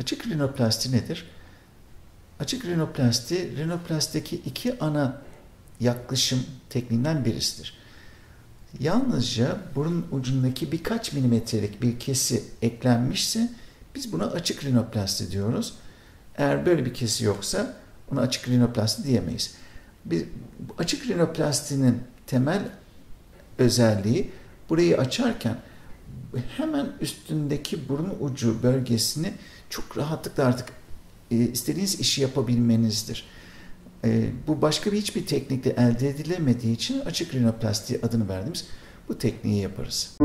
açık rinoplasti nedir? Açık rinoplasti, rinoplastteki iki ana yaklaşım tekniğinden birisidir. Yalnızca burun ucundaki birkaç milimetrelik bir kesi eklenmişse biz buna açık rinoplasti diyoruz. Eğer böyle bir kesi yoksa ona açık rinoplasti diyemeyiz. Bir, açık rinoplastinin temel özelliği burayı açarken hemen üstündeki burun ucu bölgesini çok rahatlıkla artık e, istediğiniz işi yapabilmenizdir. E, bu başka bir hiçbir teknikle elde edilemediği için açık rinoplasti adını verdiğimiz bu tekniği yaparız.